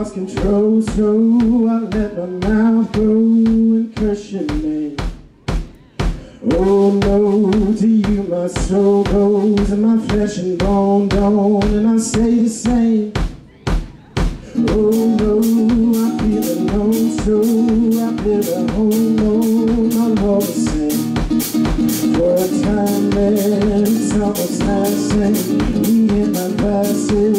lost control, so I let my mouth go and curse your name. Oh no, to you my soul goes and my flesh and bone don't, and I say the same. Oh no, I feel alone, so I build a home, oh my Lord the same. For a time there, it's almost lasting. Me and my glasses,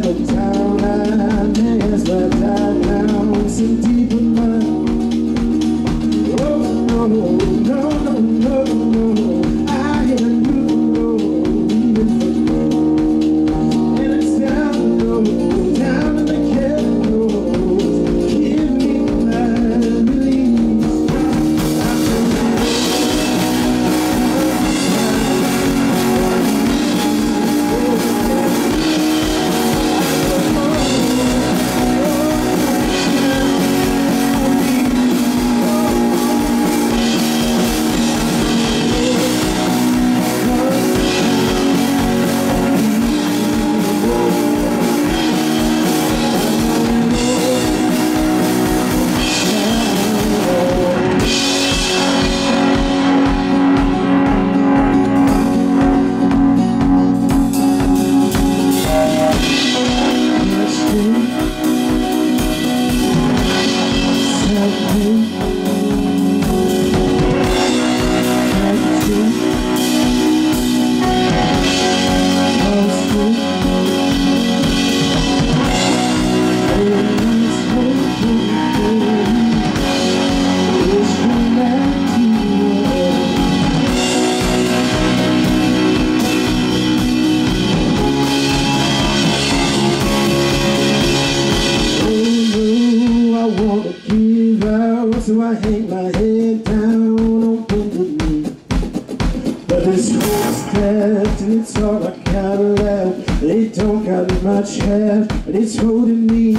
that I settled down, so I hang my head down on bended knee. But this whole left, and it's all I got left. They don't got much left, but it's holding me.